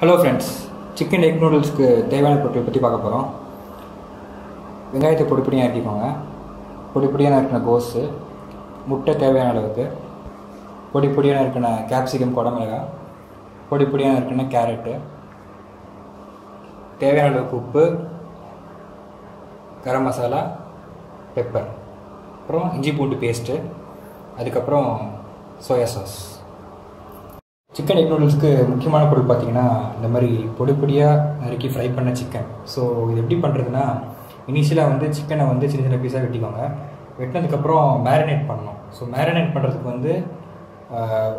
Hello friends chicken egg நூடுல்ஸ்க்கு தேவையான பொருட்கள் பற்றி பார்க்க போகிறோம் வெங்காயத்தை பொடிப்படியாக பொடியாக பொடிப்படியாக இருக்கிற கோஸு முட்டை தேவையான அளவுக்கு. பொடி இருக்கிற கேப்சிகம் குடமிளகாய் பொடி இருக்கிற கேரட்டு தேவையான அளவுக்கு உப்பு கரம் மசாலா பெப்பர் அப்புறம் இஞ்சி பூண்டு பேஸ்ட்டு அதுக்கப்புறம் சோயா சாஸ் சிக்கன் எக் நூடுல்ஸ்க்கு முக்கியமான பொருள் பார்த்தீங்கன்னா இந்த மாதிரி பொடி பொடியாக நறுக்கி ஃப்ரை பண்ண சிக்கன் ஸோ இது எப்படி பண்ணுறதுன்னா இனிஷியலாக வந்து சிக்கனை வந்து சின்ன சின்ன பீஸாக வெட்டிக்கோங்க. வெட்டினதுக்கப்புறம் மேரினேட் பண்ணணும். ஸோ மேரினேட் பண்ணுறதுக்கு வந்து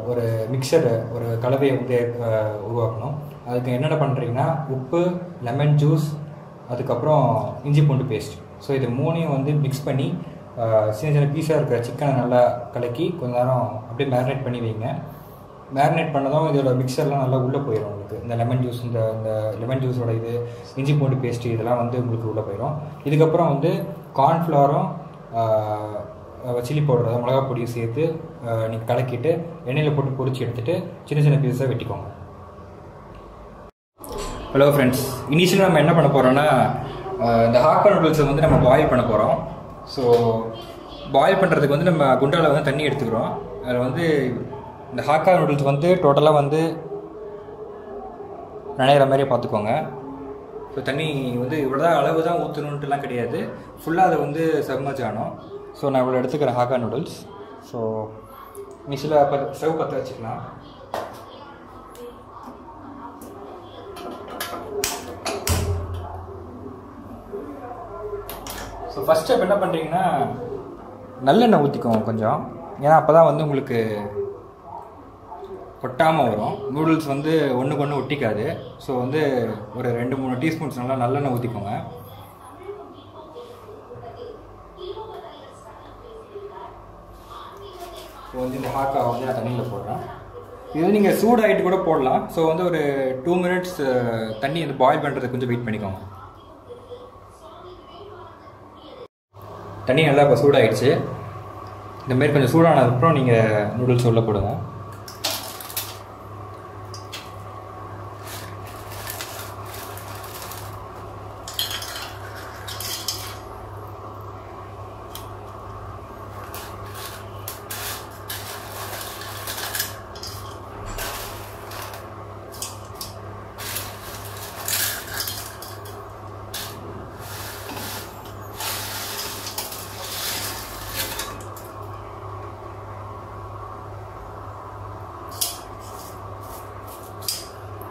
ஒரு மிக்சர் ஒரு கலவையை வந்து உருவாக்கணும். அதுக்கு என்னென்ன பண்ணுறீங்கன்னா உப்பு லெமன் ஜூஸ் அதுக்கப்புறம் இஞ்சி பூண்டு பேஸ்ட் ஸோ இது மூணையும் வந்து மிக்ஸ் பண்ணி சின்ன சின்ன பீஸாக இருக்கிற சிக்கனை நல்லா கலக்கி கொஞ்ச நேரம் அப்படியே மேரினேட் பண்ணி வைங்க. மேரினேட் பண்ணதும் இதோட மிக்சர்லாம் நல்லா உள்ளே போயிடும் உங்களுக்கு. இந்த லெமன் ஜூஸ் இந்த இந்த லெமன் ஜூஸோட இது இஞ்சி பூண்டு பேஸ்ட்டு இதெல்லாம் வந்து உங்களுக்கு உள்ளே போயிடும் இதுக்கப்புறம் வந்து கார்ன்ஃப்ளவரும் சில்லி பவுடர் மிளகா பொடியும் சேர்த்து நீங்கள் கலக்கிட்டு எண்ணெயில் போட்டு பொரிச்சு எடுத்துட்டு சின்ன சின்ன பீஸாக வெட்டிக்கோங்க. ஹலோ ஃப்ரெண்ட்ஸ் இனிஷியலாக நம்ம என்ன பண்ண போகிறோம்னா இந்த ஹாக்கர் நூடுல்ஸை வந்து நம்ம பாயில் பண்ண போகிறோம் ஸோ பாயில் பண்ணுறதுக்கு வந்து நம்ம குண்டாவில் வந்து தண்ணி எடுத்துக்கிறோம். அதில் வந்து இந்த ஹாக்கா நூடுல்ஸ் வந்து டோட்டலாக வந்து நனைகிற மாதிரியே பார்த்துக்கோங்க. ஸோ தண்ணி வந்து இவ்வளோ தான் அளவு தான் ஊற்றணுன்ட்டுலாம் கிடையாது. ஃபுல்லாக அதை வந்து செம்மச்சானோம் ஸோ நான் இவ்வளோ எடுத்துக்கிறேன் ஹாக்கா நூடுல்ஸ் ஸோ மிஷில் ப ஸ்டவ் பற்ற வச்சுக்கலாம். ஸோ ஃபஸ்ட் ஸ்டெப் என்ன பண்ணுறீங்கன்னா நல்லெண்ணெய் ஊற்றிக்கோங்க கொஞ்சம். ஏன்னா அப்போ தான் வந்து உங்களுக்கு ஒட்டாமல் வரும். நூடுல்ஸ் வந்து ஒன்றுக்கு ஒன்று ஒட்டிக்காது. ஸோ வந்து ஒரு ரெண்டு மூணு டீஸ்பூன்ஸ் நல்லா நல்லெண்ணெய் ஊற்றிக்கோங்க ஸோ வந்து இந்த ஹாக்கா வந்து நான் தண்ணியில் போடுறேன். இது நீங்கள் சூடாகிட்டு கூட போடலாம். ஸோ வந்து ஒரு டூ மினிட்ஸ் தண்ணி வந்து பாயில் பண்ணுறதுக்கு கொஞ்சம் வெயிட் பண்ணிக்கோங்க. தண்ணி நல்லா இப்போ சூடாகிடுச்சு இந்தமாரி கொஞ்சம் சூடானதுக்கப்புறம் நீங்கள் நூடுல்ஸ் உள்ள போடுங்க.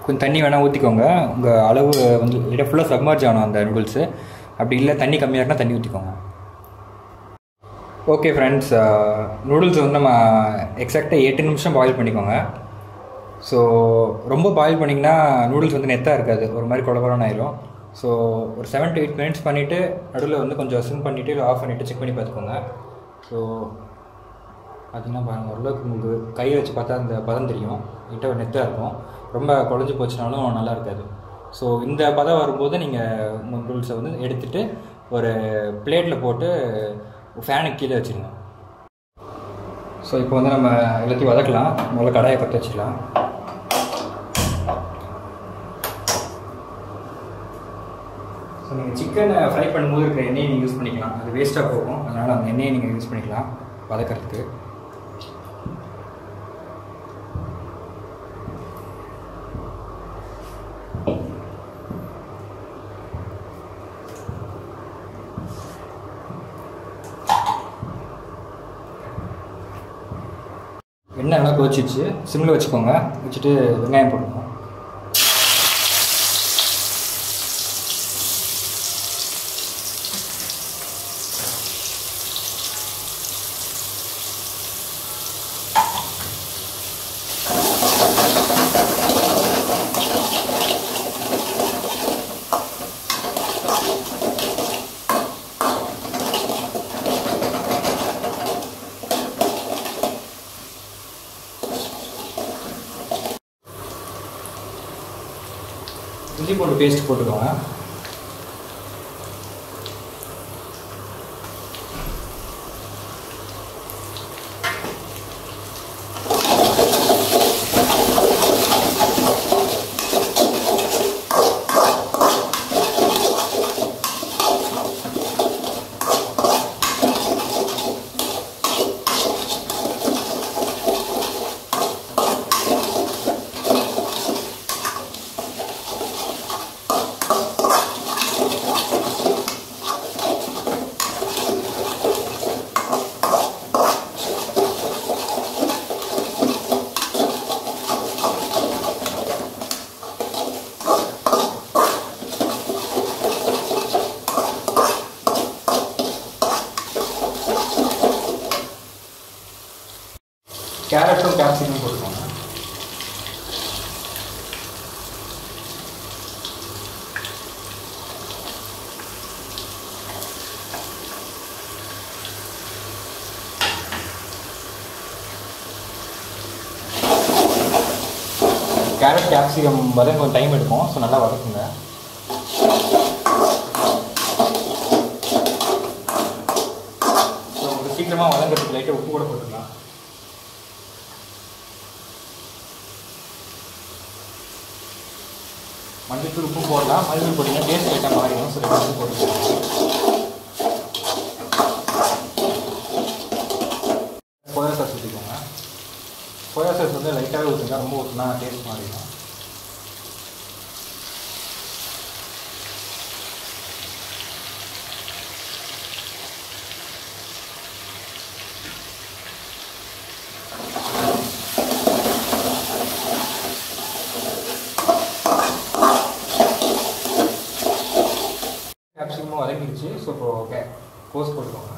கொஞ்சம் தண்ணி வேணால் ஊற்றிக்கோங்க உங்கள் அளவு வந்து இடம் ஃபுல்லாக சப்மர்ஜ் ஆகணும் அந்த நூடுல்ஸு அப்படி இல்லை தண்ணி கம்மியாக இருந்தால் தண்ணி ஊற்றிக்கோங்க ஓகே ஃப்ரெண்ட்ஸ் நூடுல்ஸ் வந்து நம்ம எக்ஸாக்டாக எட்டு நிமிஷம் பாயில் பண்ணிக்கோங்க. ஸோ ரொம்ப பாயில் பண்ணிங்கன்னா நூடுல்ஸ் வந்து நெத்தாக இருக்காது. ஒரு மாதிரி குழப்பம் ஆயிரும். ஸோ ஒரு செவன் டு எயிட் மினிட்ஸ் பண்ணிவிட்டு நடுவில் வந்து கொஞ்சம் சிம் பண்ணிவிட்டு இல்லை ஆஃப் பண்ணிவிட்டு செக் பண்ணி பார்த்துக்கோங்க. ஸோ பார்த்திங்கன்னா பாருங்கள் ஓரளவுக்கு உங்களுக்கு கையை வச்சு பார்த்தா அந்த பதம் தெரியும். கிட்ட ஒரு நெத்தாக இருக்கும். ரொம்ப குழஞ்சி போச்சுனாலும் நல்லா இருக்காது. ஸோ இந்த பதம் வரும்போது நீங்கள் நூடுல்ஸை வந்து எடுத்துகிட்டு ஒரு பிளேட்டில் போட்டு ஃபேனுக்கு கீழே வச்சுருங்க. ஸோ இப்போ வந்து நம்ம எல்லாத்தையும் வதக்கலாம். முதல்ல கடாயை பற்ற வச்சுக்கலாம் ஸோ நீங்கள் சிக்கனை ஃப்ரை பண்ணும்போது இருக்கிற எண்ணெயை நீங்கள் யூஸ் பண்ணிக்கலாம். அது வேஸ்ட்டாக போகும். அதனால் அந்த எண்ணெயை நீங்கள் யூஸ் பண்ணிக்கலாம் வதக்கிறதுக்கு எண்ணெய் நல்லா கொதிச்சிச்சு சிம்மில் வச்சுக்கோங்க. வச்சுட்டு வெங்காயம் போடுங்க இஞ்சி பூண்டு பேஸ்ட் போட்டுக்கோங்க. கேரட்டும் கேப்சிகம் போட்டுக்கோங்க. கேரட் கேப்சிகம் வதங்க கொஞ்சம் டைம் எடுக்கும். ஸோ நல்லா வதக்குங்க. ஸோ உங்களுக்கு சீக்கிரமாக வதங்கிறதுக்கு லைட்டாக உப்பு கூட போட்டுக்கலாம். மஞ்சள் உப்பு போடலாம். மஞ்சள் தூள் போட்டிங்கன்னா டேஸ்ட் லைட்டாக மாறிடும் ஸோ மஞ்சள் போட்டுக்கலாம். சோயா சாஸ் ஊற்றிக்கோங்க சோயா சாஸ் வந்து லைட்டாகவே ஊற்றுங்க ரொம்ப ஊற்றினா டேஸ்ட் மாறிடும். கேப்சிகமும் ஸோ இப்போ ஓகே கோஸ் போட்டுக்கோங்க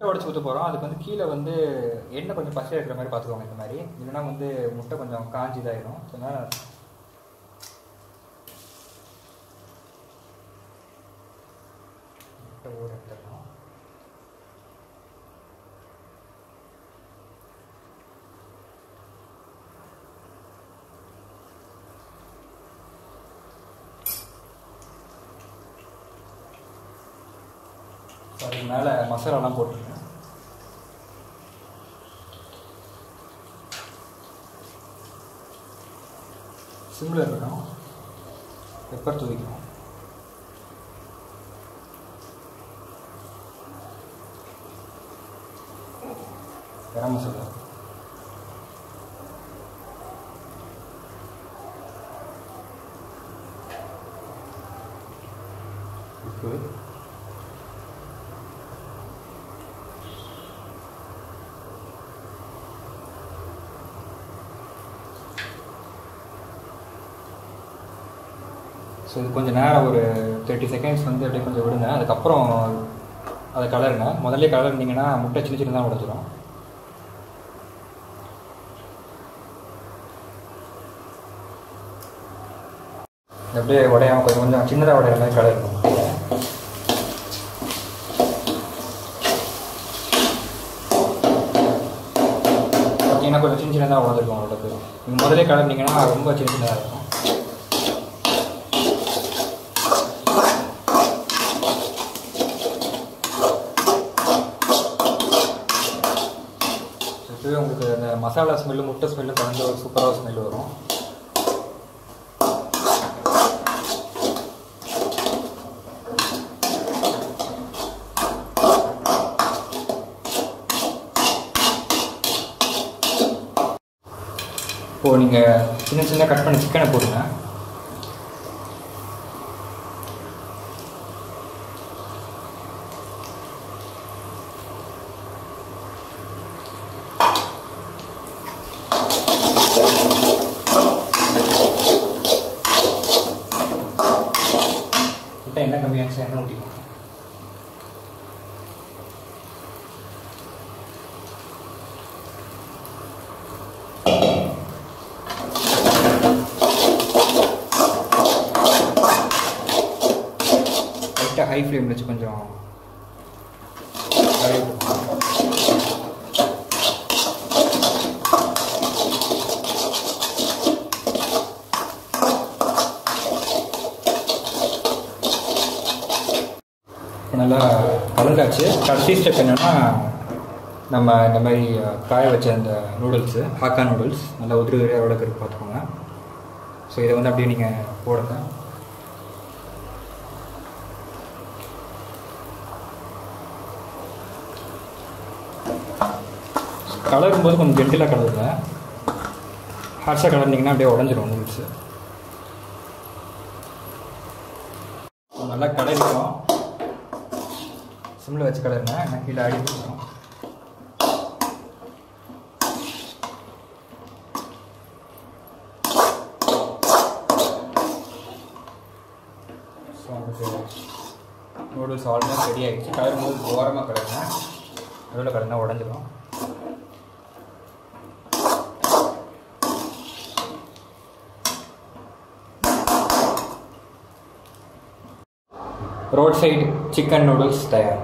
உடச்சி ஊற்ற போகிறோம் அதுக்கு வந்து கீழே வந்து எண்ணெய் கொஞ்சம் பசியாக இருக்கிற மாதிரி பார்த்துக்கோங்க இந்த மாதிரி. இல்லைன்னா வந்து முட்டை கொஞ்சம் காஞ்சி இதாயிடும் ஸோ முட்டை ஊற எடுத்துடணும் அதுக்கு மேலே மசாலாலாம் போட்டுருங்க சிம்மில் இருக்கணும். பெப்பர் தூவிக்கணும் கரம் மசாலா ஸோ இது கொஞ்சம் நேரம் ஒரு தேர்ட்டி செகண்ட்ஸ் வந்து அப்படியே கொஞ்சம் விடுங்க. அதுக்கப்புறம் அதை கலருங்க. முதல்ல கலர்னிங்கன்னா முட்டை சின்ன சின்னதாக உடச்சிரும் அப்படியே உடையாமல் கொஞ்சம் கொஞ்சம் சின்னதாக உடையிற மாதிரி கடை இருக்கும். பார்த்தீங்கன்னா கொஞ்சம் சின்ன சின்னதாக உடஞ்சிருக்கும் உங்களுக்கு. நீங்கள் முதலே கலர்னிங்கன்னா ரொம்ப சின்ன சின்னதாக இருக்கும். உங்களுக்கு அந்த மசாலா ஸ்மெல்லு முட்டை ஸ்மெல்லு கலந்து ஒரு சூப்பராக ஸ்மெல் வரும். இப்போது நீங்கள் சின்ன சின்ன கட் பண்ண சிக்கனை போடுங்க. என்ன எண்ணெய் கம்மியாச்சு? எண்ணெய் ஊற்றிக்கணும் லைட்டாக ஹை ஃப்ளேமில் வச்சு கொஞ்சம் இப்போ நல்லா கலந்தாச்சு. கடைசி ஸ்டெப் என்னென்னா நம்ம இந்த மாதிரி காய வச்ச அந்த நூடுல்ஸு ஹாக்கா நூடுல்ஸ் நல்லா உதிரி உதிரியாக எவ்வளோ பார்த்துக்கோங்க. ஸோ இதை வந்து அப்படியே நீங்கள் போடுங்க கலரும்போது கொஞ்சம் ஜென்டிலாக கலருங்க. ஹார்ஷாக கலர்னிங்கன்னா அப்படியே உடஞ்சிரும் நூல்ஸு நல்லா கலரிக்கும். சிம்மில் வச்சு கலருங்க. நான் கீழே ஆடி வச்சுருக்கோம் நூடுல்ஸ் ஆல்மோஸ்ட் ரெடி ஆகிடுச்சு கலரும் போது ஓரமாக கலருங்க. நடுவில் கலர்னா உடஞ்சிடும் ரோட் சைடு சிக்கன் நூடுல்ஸ் தயார்